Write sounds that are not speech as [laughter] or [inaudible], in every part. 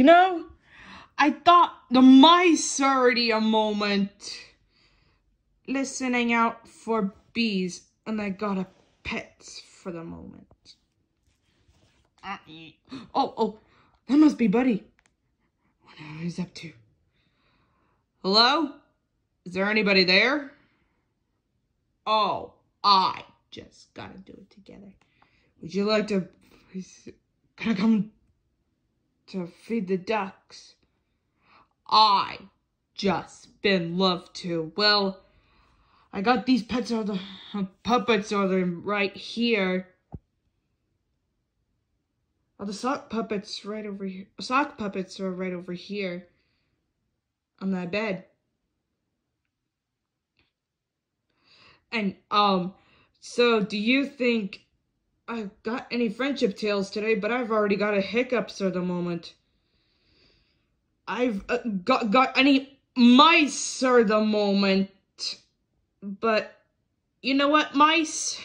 You know, I thought the already a moment listening out for bees, and I got a pet for the moment. Uh-uh. Oh, oh, that must be Buddy. What he's up to. Hello? Is there anybody there? Oh, I just gotta do it together. Would you like to can I come to feed the ducks? I just been love to. Well, I got these pets are the uh, puppets are the right here. Oh, the sock puppets right over here. Sock puppets are right over here on that bed. And, um, so do you think I've got any friendship tales today, but I've already got a hiccups at the moment. I've uh, got, got any mice at the moment, but you know what, mice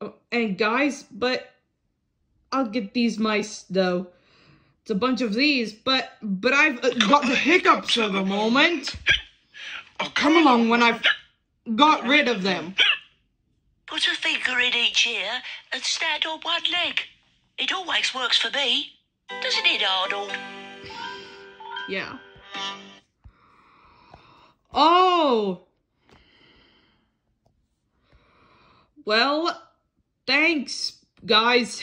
oh, and guys, but I'll get these mice though. It's a bunch of these, but but I've uh, got the hiccups at the moment. I'll come along when I've got rid of them. Put a finger in each ear and stand on one leg. It always works for me. Doesn't it, Arnold? Yeah. Oh! Well, thanks, guys.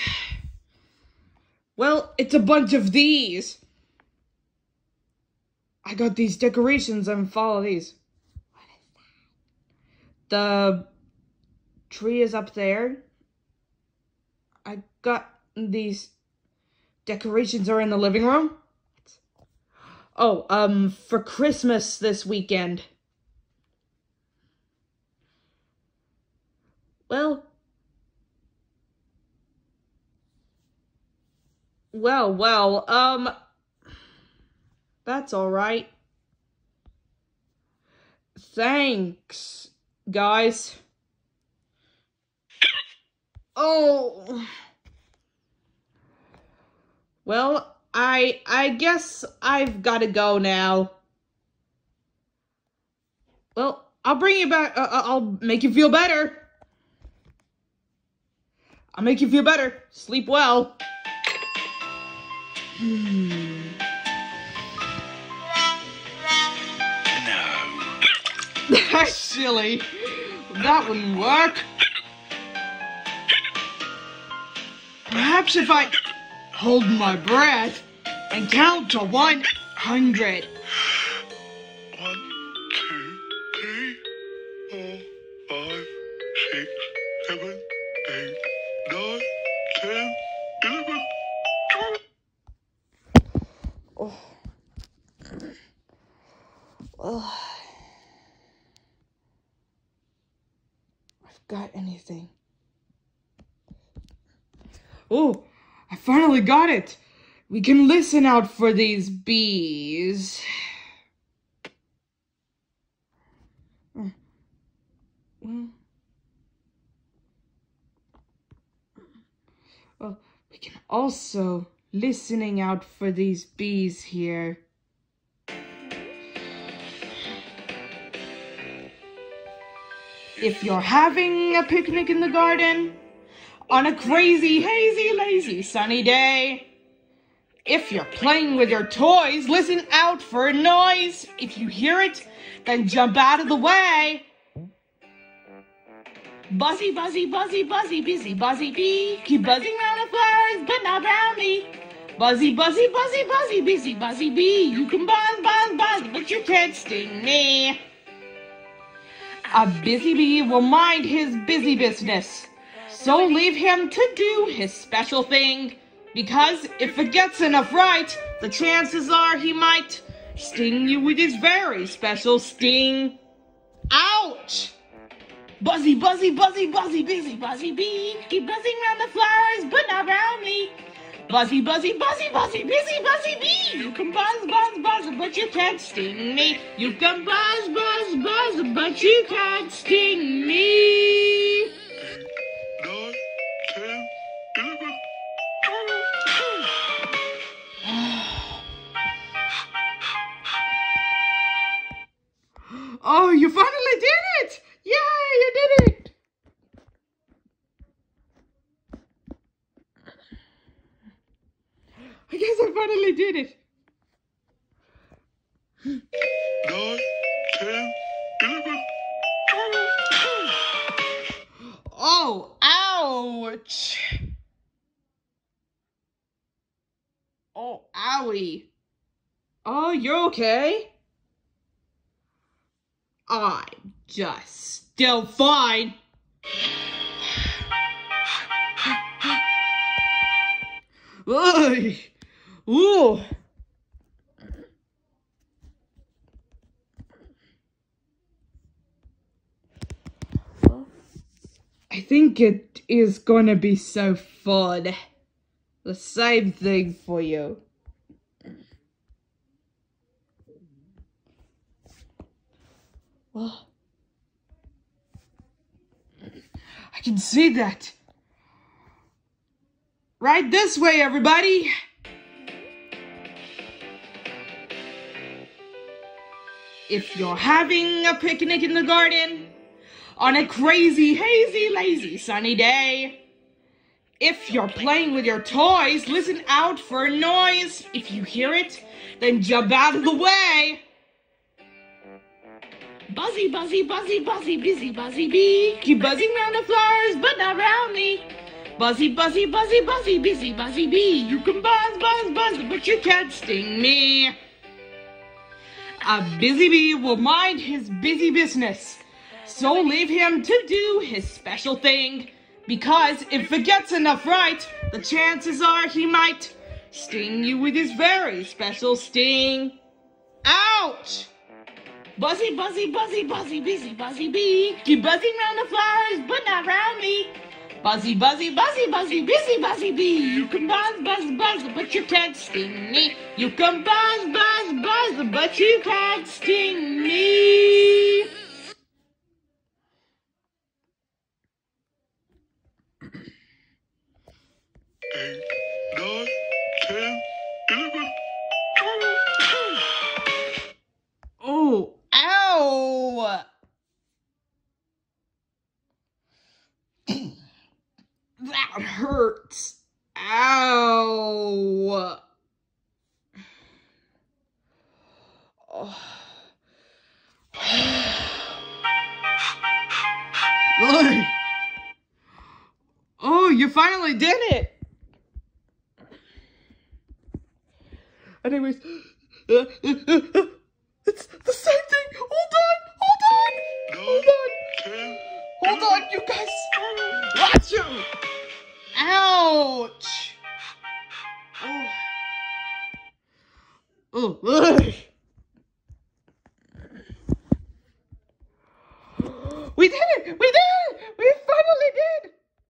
Well, it's a bunch of these. I got these decorations and follow these. The tree is up there. I got these decorations are in the living room. Oh, um, for Christmas this weekend. Well, well, well, um, that's all right. Thanks, guys. Oh. Well, I I guess I've got to go now. Well, I'll bring you back. Uh, uh, I'll make you feel better. I'll make you feel better. Sleep well. Hmm. [laughs] No. That's silly. That wouldn't work. Perhaps if I hold my breath and count to 100. One, two, three, four, five, six, seven, eight, nine, ten, eleven, twelve. Oh. Oh. I've got anything. Oh, I finally got it. We can listen out for these bees. Well, we can also listening out for these bees here. If you're having a picnic in the garden, on a crazy, hazy, lazy, sunny day. If you're playing with your toys, listen out for a noise. If you hear it, then jump out of the way. Buzzy, buzzy, buzzy, buzzy, busy, buzzy bee. Keep buzzing around the flowers, but not around me. Buzzy, buzzy, buzzy, buzzy, busy, buzzy bee. You can buzz, buzz, buzz, but you can't sting me. A busy bee will mind his busy business. So leave him to do his special thing, because if it gets enough right, the chances are he might sting you with his very special sting. Ouch! Buzzy, buzzy, buzzy, buzzy, busy, buzzy bee. Keep buzzing around the flowers, but not around me. Buzzy, buzzy, buzzy, buzzy, busy, buzzy bee. You can buzz, buzz, buzz, but you can't sting me. You can buzz, buzz, buzz, but you can't sting me. Oh, you finally did it! Yay, you did it! I guess I finally did it. nine, ten, eleven, twelve. Oh, ouch! Oh, owie. Oh, you're okay? I'm just still fine. Ugh. Ooh. I think it is gonna be so fun. The same thing for you. Well, I can see that. Right this way, everybody. If you're having a picnic in the garden on a crazy, hazy, lazy, sunny day, if you're playing with your toys, listen out for a noise. If you hear it, then jump out of the way. Buzzy, buzzy, buzzy, buzzy, busy, buzzy bee. Keep buzzing round the flowers, but not round me. Buzzy, buzzy, buzzy, buzzy, busy, buzzy bee. You can buzz, buzz, buzz, but you can't sting me. A busy bee will mind his busy business. So leave him to do his special thing. Because if it gets enough right, the chances are he might sting you with his very special sting. Ouch! Buzzy, buzzy, buzzy, buzzy, busy, buzzy bee. Keep buzzing round the flowers, but not round me. Buzzy, buzzy, buzzy, buzzy, busy, buzzy bee. You can buzz, buzz, buzz, but you can't sting me. You can buzz, buzz, buzz, but you can't sting me. That hurts. Ow! [sighs] Oh. Look. Oh, you finally did it! Anyways, [gasps] uh, uh, uh, it's the same thing. Hold on, hold on, hold on, hold on, you guys. Watch you. Ouch. Oh. Oh. [laughs]